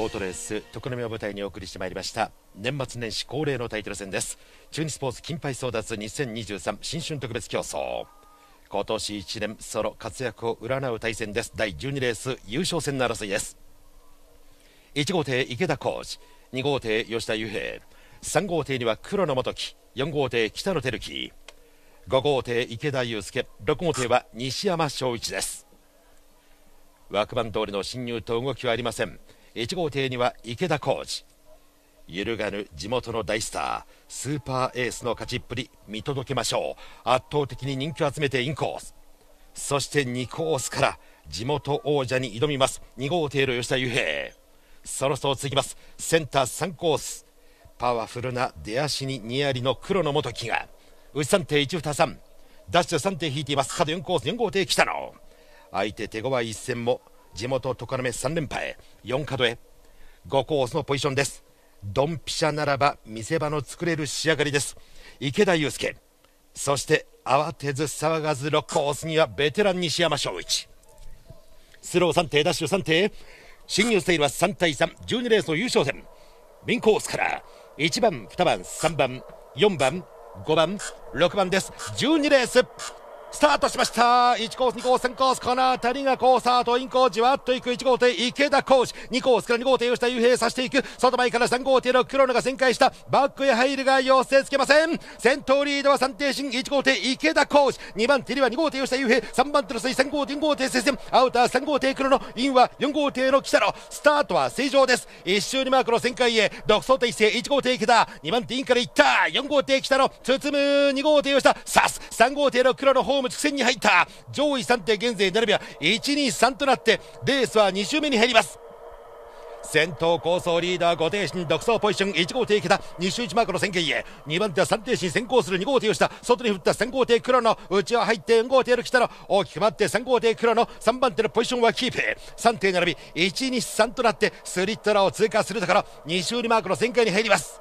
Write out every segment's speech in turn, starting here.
ボートレース常滑を舞台にお送りしてまいりました年末年始恒例のタイトル戦です。中日スポーツ金杯争奪2023新春特別競争。今年1年その活躍を占う対戦です。第12レース優勝戦の争いです。1号艇池田浩二2号艇吉田雄平3号艇には黒野元樹4号艇北野照樹5号艇池田祐介6号艇は西山翔一です。枠番通りの侵入と動きはありません。1号艇には池田浩二揺るがぬ地元の大スタースーパーエースの勝ちっぷり見届けましょう。圧倒的に人気を集めてインコース。そして2コースから地元王者に挑みます。2号艇の吉田雄平。そろそろ続きます。センター3コース。パワフルな出足にニヤリの黒の元木が。内3艇1二3ダッシュ3艇引いています。角4コース4号艇来たの。相手手強い一戦も地元常滑3連覇へ。4角へ。5コースのポジションです。ドンピシャならば見せ場の作れる仕上がりです。池田祐介。そして慌てず騒がず6コースにはベテラン西山翔一。スロー3艇ダッシュ3艇。進入しています3対312レースの優勝戦。メインコースから。1番2番3番4番5番6番です。12レース。スタートしました。1コース2コース3コースこの辺りがコースタート。インコースじわっといく。1号艇池田浩二2コースから2号艇吉田雄平さしていく。外前から3号艇の黒野が旋回した。バックへ入るが寄せつけません。先頭リードは3艇新1号艇池田浩二2番手には2号艇吉田雄平3番手の水3号艇4号艇接戦。アウター3号艇黒野インは4号艇の北野スタートは正常です。一周にマークの旋回へ。独走体制1号艇池田。2番手インからいった。4号艇北野包む2号艇吉田さす。3号艇の黒野ホーム直線に入った。上位3艇現在並びは123となってレースは2周目に入ります。先頭構想リーダー5艇身独走ポジション1号艇池田2周1マークの線形へ。2番手は3艇身先行する2号艇吉田。外に振った3号艇黒野。内は入って4号艇の北野大きく待って3号艇黒野。3番手のポジションはキープ3艇並び123となってスリットラを通過するところ。2周2マークの旋回に入ります。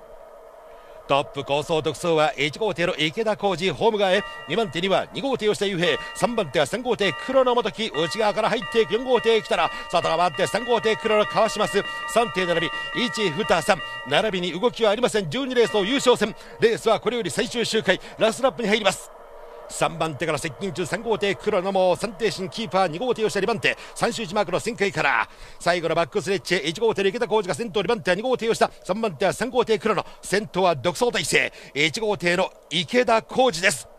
トップ構想独走は1号艇の池田浩二ホーム側へ。2番手には2号艇吉田雄平3番手は3号艇黒の元木内側から入って4号艇来たら外側回って3号艇黒野かわします3艇並び1、2、3並びに動きはありません。12レースの優勝戦。レースはこれより最終周回。ラストラップに入ります。3番手から接近中3号艇黒野も3艇新キーパー2号艇吉田2番手3周1マークの旋回から。最後のバックスレッチ1号艇の池田浩二が先頭2番手は2号艇吉田3番手は3号艇黒野。先頭は独走体制。1号艇の池田浩二です。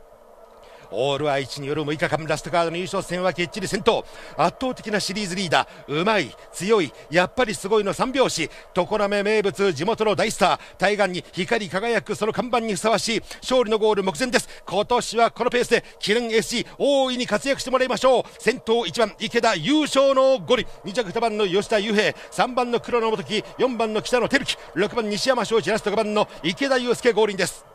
オール愛知による6日間ラストカードの優勝戦はきっちり先頭圧倒的なシリーズリーダーうまい強いやっぱりすごいの3拍子常滑名物地元の大スター対岸に光り輝くその看板にふさわしい勝利のゴール目前です。今年はこのペースで記念 SC 大いに活躍してもらいましょう。先頭1番池田優勝のゴリ。2着2番の吉田雄平3番の黒野元樹4番の北野照樹6番西山翔一ラスト5番の池田祐介合輪です。